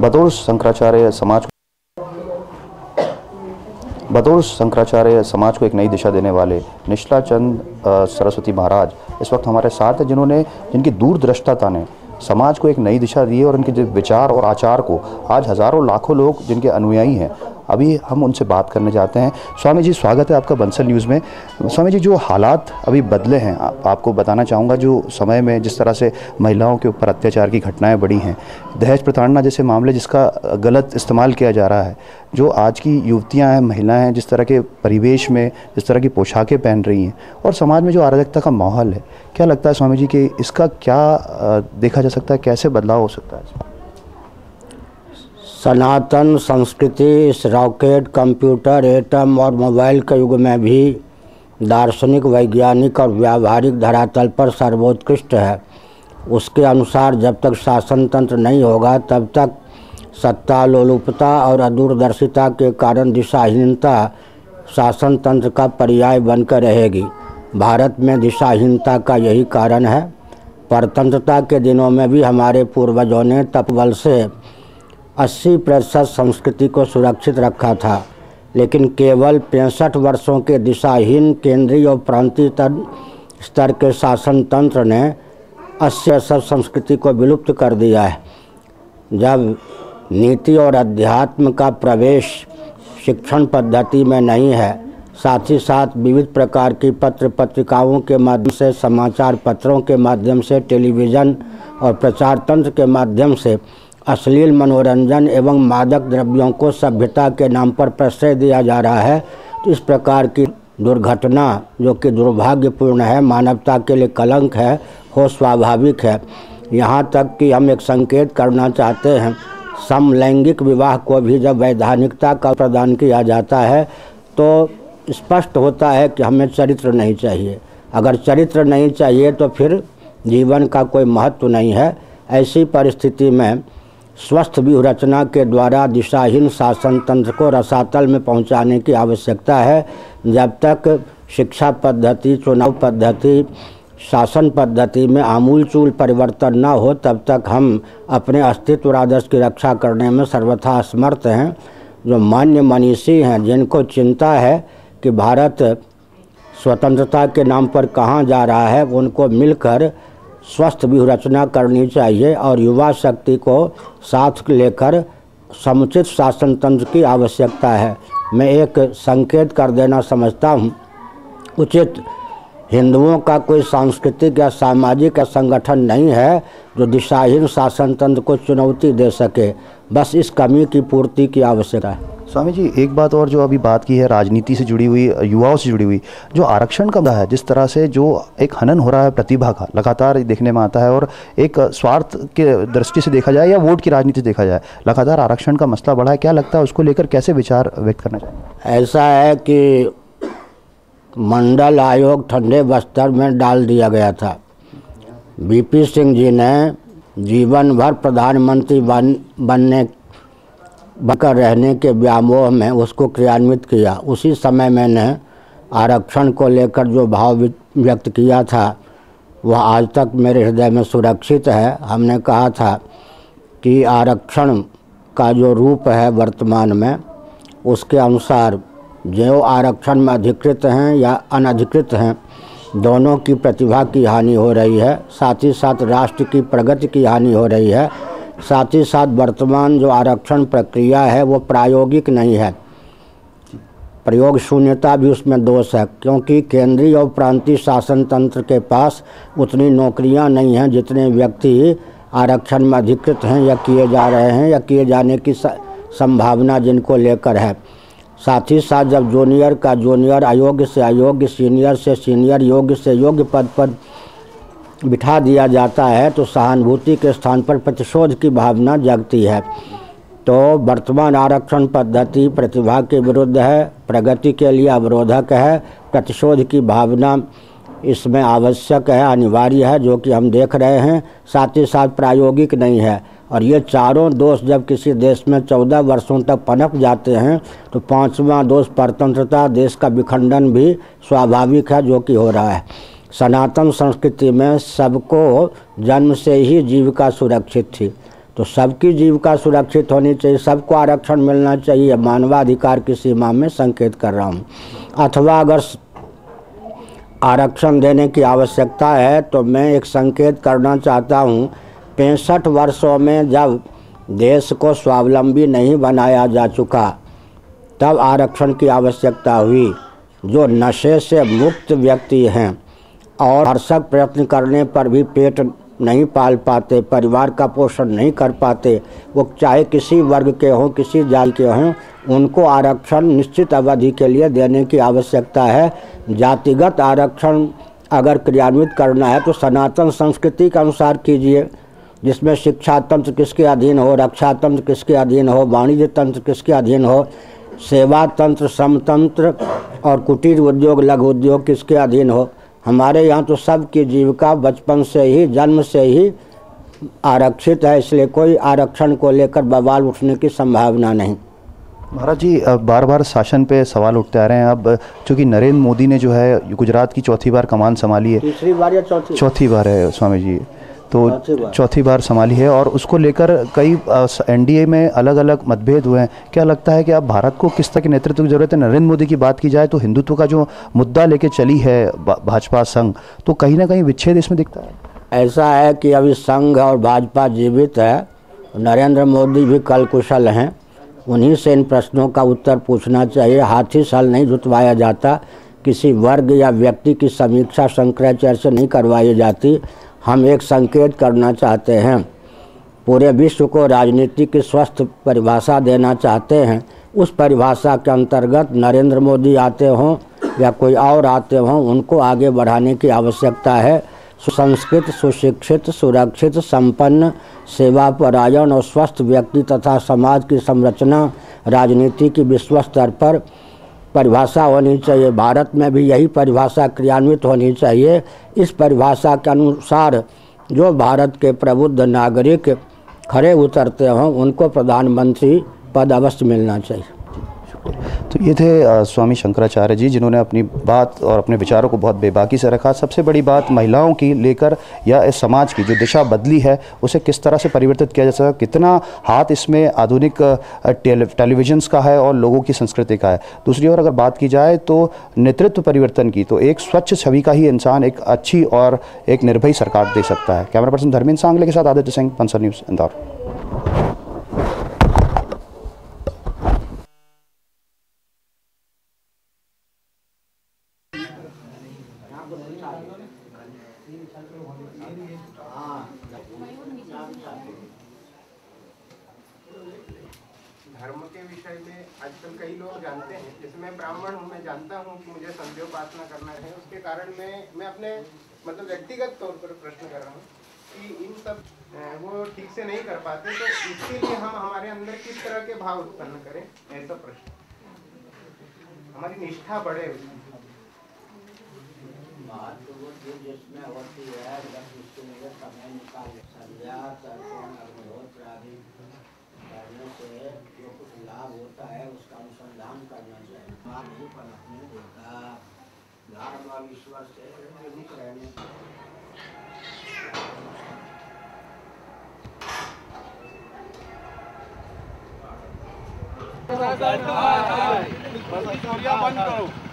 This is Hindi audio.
बतौर शंकराचार्य समाज बतौर शंकराचार्य समाज को एक नई दिशा देने वाले निश्ला चंद सरस्वती महाराज इस वक्त हमारे साथ हैं, जिन्होंने जिनकी दूरदृष्टता ने समाज को एक नई दिशा दी है और उनके जो विचार और आचार को आज हज़ारों लाखों लोग जिनके अनुयायी हैं अभी हम उनसे बात करने जाते हैं स्वामी जी स्वागत है आपका बंसल न्यूज़ में स्वामी जी जो हालात अभी बदले हैं आ, आपको बताना चाहूँगा जो समय में जिस तरह से महिलाओं के ऊपर अत्याचार की घटनाएँ बढ़ी हैं दहेज प्रताड़ना जैसे मामले जिसका गलत इस्तेमाल किया जा रहा है जो आज की युवतियाँ हैं महिलाएँ हैं जिस तरह के परिवेश में जिस तरह की पोशाकें पहन रही हैं और समाज में जो अराजकता का माहौल है क्या लगता है स्वामी जी कि इसका क्या देखा जा सकता है कैसे बदलाव हो सकता है? सनातन संस्कृति इस रॉकेट, कंप्यूटर, एटम और मोबाइल के युग में भी दार्शनिक, वैज्ञानिक और व्यावहारिक धरातल पर सर्वोत्कृष्ट है। उसके अनुसार जब तक शासन तंत्र नहीं होगा, तब तक सत्ता, लोलुपता और अदूरदर्शिता के कारण दिशाहीनता शासन तंत्र का पर्याय बनकर रहेगी। भारत में दिशाहीनता का यही कारण है। परतंत्रता के दिनों में भी हमारे पूर्वजों ने तपबल से 80 प्रतिशत संस्कृति को सुरक्षित रखा था, लेकिन केवल पैंसठ वर्षों के दिशाहीन केंद्रीय और प्रांतीय स्तर के शासन तंत्र ने 80 प्रतिशत संस्कृति को विलुप्त कर दिया है। जब नीति और अध्यात्म का प्रवेश शिक्षण पद्धति में नहीं है, साथ ही साथ विविध प्रकार की पत्र पत्रिकाओं के माध्यम से, समाचार पत्रों के माध्यम से, टेलीविज़न और प्रचार तंत्र के माध्यम से अश्लील मनोरंजन एवं मादक द्रव्यों को सभ्यता के नाम पर प्रश्रय दिया जा रहा है। तो इस प्रकार की दुर्घटना, जो कि दुर्भाग्यपूर्ण है, मानवता के लिए कलंक है, हो स्वाभाविक है। यहाँ तक कि हम एक संकेत करना चाहते हैं, समलैंगिक विवाह को भी जब वैधानिकता का प्रदान किया जाता है तो स्पष्ट होता है कि हमें चरित्र नहीं चाहिए। अगर चरित्र नहीं चाहिए तो फिर जीवन का कोई महत्व नहीं है। ऐसी परिस्थिति में स्वस्थ व्यूहरचना के द्वारा दिशाहीन शासन तंत्र को रसातल में पहुँचाने की आवश्यकता है, जब तक शिक्षा पद्धति, चुनाव पद्धति, शासन पद्धति में आमूलचूल परिवर्तन न हो, तब तक हम अपने अस्तित्व आदर्श की रक्षा करने में सर्वथा असमर्थ हैं। जो मान्य मनीषी हैं, जिनको चिंता है कि भारत स्वतंत्रता के नाम पर कहाँ जा रहा है, उनको मिलकर स्वस्थ व्यूहरचना करनी चाहिए और युवा शक्ति को साथ लेकर समुचित शासन तंत्र की आवश्यकता है। मैं एक संकेत कर देना समझता हूँ। उचित हिंदुओं का कोई सांस्कृतिक या सामाजिक या संगठन नहीं है जो दिशाहीन शासन तंत्र को चुनौती दे सके। बस इस कमी की पूर्ति की आवश्यकता है। स्वामी जी एक बात और जो अभी बात की है राजनीति से जुड़ी हुई युवाओं से जुड़ी हुई जो आरक्षण का है जिस तरह से जो एक हनन हो रहा है प्रतिभा का लगातार देखने में आता है और एक स्वार्थ के दृष्टि से देखा जाए या वोट की राजनीति से देखा जाए लगातार आरक्षण का मसला बढ़ा है क्या लगता है उसको लेकर कैसे विचार व्यक्त करना चाहिए? ऐसा है कि मंडल आयोग ठंडे बस्तर में डाल दिया गया था। बीपी सिंह जी ने जीवन भर प्रधानमंत्री बन, बनने, बनकर रहने के व्यामोह में उसको क्रियान्वित किया। उसी समय मैंने आरक्षण को लेकर जो भाव व्यक्त किया था, वह आज तक मेरे हृदय में सुरक्षित है। हमने कहा था कि आरक्षण का जो रूप है वर्तमान में, उसके अनुसार जो आरक्षण में अधिकृत हैं या अनधिकृत हैं, दोनों की प्रतिभा की हानि हो रही है, साथ ही साथ राष्ट्र की प्रगति की हानि हो रही है, साथ ही साथ वर्तमान जो आरक्षण प्रक्रिया है, वो प्रायोगिक नहीं है। प्रयोग शून्यता भी उसमें दोष है, क्योंकि केंद्रीय और प्रांतीय शासन तंत्र के पास उतनी नौकरियाँ नहीं हैं जितने व्यक्ति आरक्षण में अधिकृत हैं या किए जा रहे हैं या किए जाने की संभावना जिनको लेकर है। साथ ही साथ जब जूनियर का जूनियर अयोग्य से अयोग्य सीनियर से सीनियर योग्य से योग्य पद पर बिठा दिया जाता है तो सहानुभूति के स्थान पर प्रतिशोध की भावना जगती है। तो वर्तमान आरक्षण पद्धति प्रतिभा के विरुद्ध है, प्रगति के लिए अवरोधक है, प्रतिशोध की भावना इसमें आवश्यक है, अनिवार्य है, जो कि हम देख रहे हैं। साथ ही साथ प्रायोगिक नहीं है। और ये चारों दोष जब किसी देश में चौदह वर्षों तक पनप जाते हैं तो पांचवा दोष परतंत्रता देश का विखंडन भी स्वाभाविक है जो कि हो रहा है। सनातन संस्कृति में सबको जन्म से ही जीविका सुरक्षित थी। तो सबकी जीविका सुरक्षित होनी चाहिए, सबको आरक्षण मिलना चाहिए मानवाधिकार की सीमा में संकेत कर रहा हूँ। अथवा अगर आरक्षण देने की आवश्यकता है तो मैं एक संकेत करना चाहता हूँ पैंसठ वर्षों में जब देश को स्वावलंबी नहीं बनाया जा चुका, तब आरक्षण की आवश्यकता हुई, जो नशे से मुक्त व्यक्ति हैं और भरसक प्रयत्न करने पर भी पेट नहीं पाल पाते, परिवार का पोषण नहीं कर पाते, वो चाहे किसी वर्ग के हों, किसी जाति के हों, उनको आरक्षण निश्चित अवधि के लिए देने की आवश्यकता है। जातिगत आरक्षण अगर क्रियान्वित करना है तो सनातन संस्कृति के अनुसार कीजिए। जिसमें शिक्षा तंत्र किसके अधीन हो रक्षा तंत्र किसके अधीन हो वाणिज्य तंत्र किसके अधीन हो सेवा तंत्र समतंत्र और कुटीर उद्योग लघु उद्योग किसके अधीन हो हमारे यहाँ तो सबकी जीविका बचपन से ही जन्म से ही आरक्षित है इसलिए कोई आरक्षण को लेकर बवाल उठने की संभावना नहीं। महाराज जी बार बार शासन पे सवाल उठते आ रहे हैं। अब चूँकि नरेंद्र मोदी ने जो है गुजरात की चौथी बार कमान संभाली है। तीसरी बार या चौथी? चौथी बार है स्वामी जी। तो चौथी बार। संभाली है और उसको लेकर कई एनडीए में अलग अलग मतभेद हुए हैं। क्या लगता है कि अब भारत को किस तरह के नेतृत्व की ज़रूरत है? नरेंद्र मोदी की बात की जाए तो हिंदुत्व का जो मुद्दा लेके चली है भाजपा संघ तो कहीं ना कहीं विच्छेद इसमें दिखता है। ऐसा है कि अभी संघ और भाजपा जीवित है। नरेंद्र मोदी भी कल कुशल हैं। उन्हीं से इन प्रश्नों का उत्तर पूछना चाहिए। हाथी साल नहीं जुटवाया जाता। किसी वर्ग या व्यक्ति की समीक्षा शंकराचार्य से नहीं करवाई जाती। हम एक संकेत करना चाहते हैं। पूरे विश्व को राजनीति की स्वस्थ परिभाषा देना चाहते हैं। उस परिभाषा के अंतर्गत नरेंद्र मोदी आते हों या कोई और आते हों, उनको आगे बढ़ाने की आवश्यकता है। सुसंस्कृत, सुशिक्षित, सुरक्षित, संपन्न सेवा परायण और स्वस्थ व्यक्ति तथा समाज की संरचना, राजनीति की विश्व स्तर पर परिभाषा होनी चाहिए। भारत में भी यही परिभाषा क्रियान्वित होनी चाहिए। इस परिभाषा के अनुसार जो भारत के प्रबुद्ध नागरिक खड़े उतरते हों, उनको प्रधानमंत्री पद अवश्य मिलना चाहिए। तो ये थे स्वामी शंकराचार्य जी, जिन्होंने अपनी बात और अपने विचारों को बहुत बेबाकी से रखा। सबसे बड़ी बात महिलाओं की लेकर या इस समाज की जो दिशा बदली है, उसे किस तरह से परिवर्तित किया जा सकता कितना हाथ इसमें आधुनिक टेलीविजन्स का है और लोगों की संस्कृति का है? दूसरी ओर अगर बात की जाए तो नेतृत्व परिवर्तन की तो एक स्वच्छ छवि का ही इंसान एक अच्छी और एक निर्भयी सरकार दे सकता है। कैमरा पर्सन धर्मेंद्र सांगले के साथ आदित्य सिंह पंसर न्यूज़, इंदौर। के विषय में आजकल कई लोग जानते हैं। जैसे मैं ब्राह्मण हूँ, मैं जानता हूँ कि मुझे संध्योपासना करना है। उसके कारण मैं मैं अपने मतलब व्यक्तिगत तौर पर प्रश्न कर रहा हूँ कि इन सब वो ठीक से नहीं कर पाते तो इसके लिए हम हमारे अंदर किस तरह के भाव उत्पन्न करें? ऐसा प्रश्न। हमारी निष्ठा बढ़े बात उसमें जिसमें होती है समय निकाल, संध्या करने से जो कुछ लाभ होता है, उसका अनुसंधान करना चाहिए। माँ नहीं पनपने देता धर्म और ईश्वर से विमुख रहने बंद करो